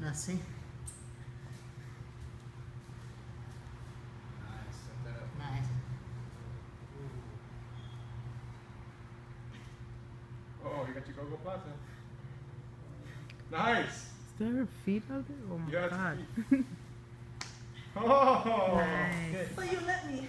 No sé. Nice. Nice. Oh, you got your go-go plaza. Nice. Is there feet out there? Oh my Yeah, god. Oh. Nice. Good. But you let me.